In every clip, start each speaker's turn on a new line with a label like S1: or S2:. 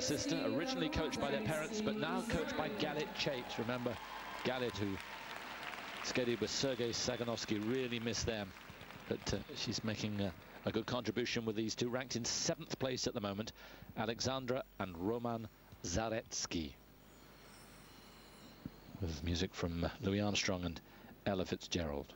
S1: and sister, originally coached by their parents, but now coached by Galit Chait. Remember, Galit, who skated with Sergei Sakhnovski, really missed them. But uh, she's making uh, a good contribution with these two, ranked in seventh place at the moment, Alexandra and Roman Zaretski. With music from Louis Armstrong and Ella Fitzgerald.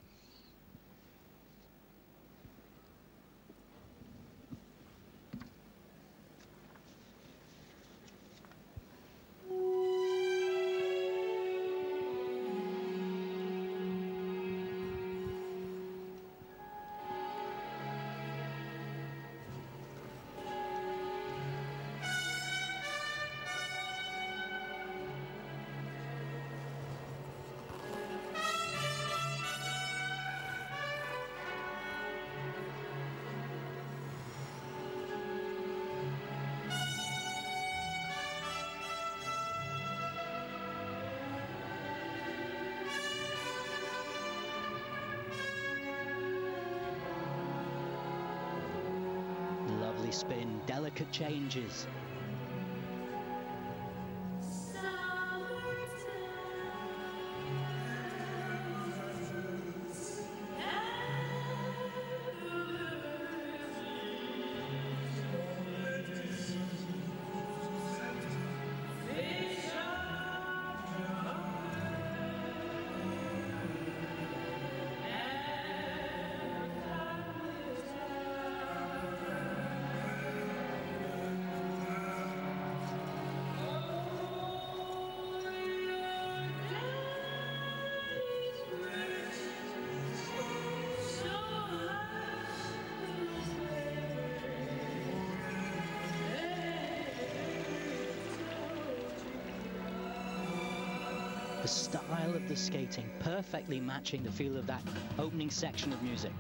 S2: Spin, delicate changes. The style of the skating, perfectly matching the feel of that opening section of music.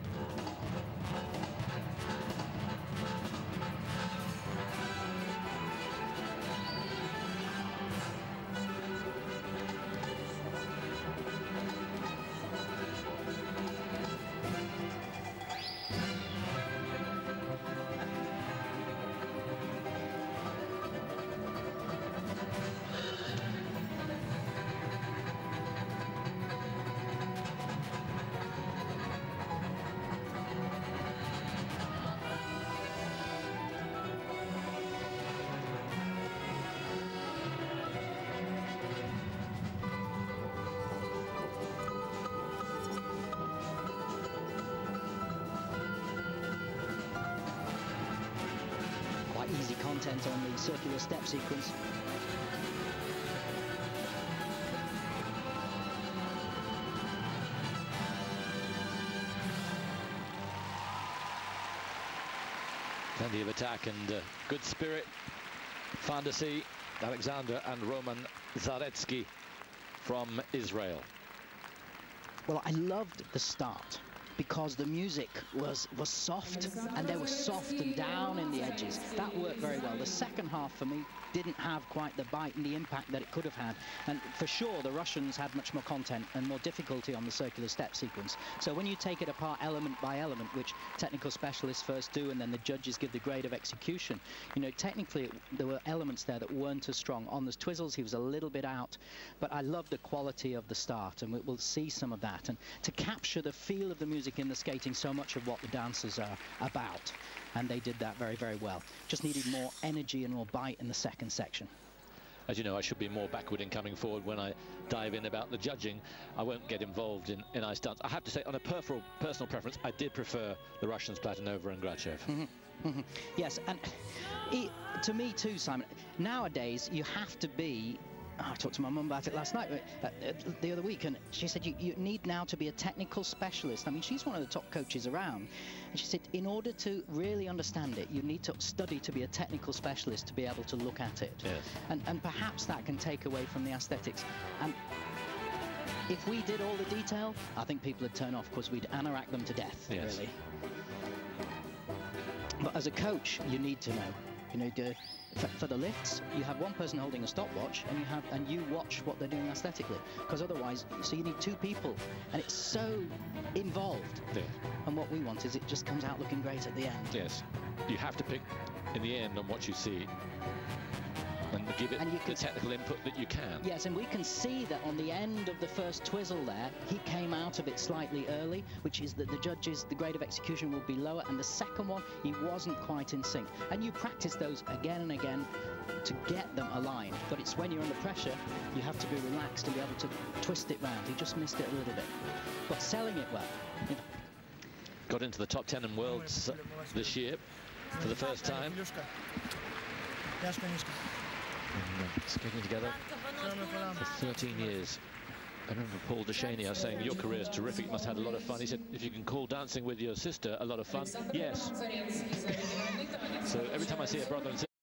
S2: Content on the circular step sequence.
S1: Plenty of attack and uh, good spirit. See Alexander and Roman Zaretski from Israel.
S2: Well, I loved the start because the music was was soft and they were soft and down in the edges. That worked very well. The second half for me didn't have quite the bite and the impact that it could have had. And for sure, the Russians had much more content and more difficulty on the circular step sequence. So when you take it apart element by element, which technical specialists first do, and then the judges give the grade of execution, you know, technically there were elements there that weren't as strong. On the Twizzles, he was a little bit out, but I love the quality of the start, and we'll see some of that. And to capture the feel of the music in the skating, so much of what the dancers are about and they did that very, very well. Just needed more energy and more bite in the second section.
S1: As you know, I should be more backward in coming forward when I dive in about the judging. I won't get involved in, in ice dance. I have to say, on a personal, personal preference, I did prefer the Russians, Platonova and Grachev. Mm -hmm.
S2: Mm -hmm. Yes, and it, to me too, Simon, nowadays you have to be Oh, I talked to my mum about it last night, uh, the other week, and she said you, you, need now to be a technical specialist. I mean, she's one of the top coaches around, and she said in order to really understand it, you need to study to be a technical specialist to be able to look at it.
S1: Yes.
S2: And, and perhaps that can take away from the aesthetics. And if we did all the detail, I think people would turn off because we'd anorak them to death,
S1: yes.
S2: really. But as a coach, you need to know. You know, do, for, the lifts, you have one person holding a stopwatch, and you have and you watch what they're doing aesthetically. Because otherwise, so you need two people, and it's so involved.
S1: Yeah.
S2: And what we want is it just comes out looking great at the end.
S1: Yes. You have to pick in the end on what you see. Give it
S2: And you
S1: the
S2: can-
S1: technical input that you can.
S2: Yes, and we can see that on the end of the first twizzle there, he came out of it slightly early, which is that the judges, the grade of execution will be lower, and the second one, he wasn't quite in sync. And you practice those again and again to get them aligned, but it's when you're under pressure, you have to be relaxed and be able to twist it round. He just missed it a little bit, but selling it well. You know,
S1: Got into the top 10 in worlds uh, this year for the first time. Skating together for 13 years. I remember Paul Descheny saying, your career is terrific, you must have had a lot of fun. He said, if you can call dancing with your sister a lot of fun, yes. so every time I see a brother and sister,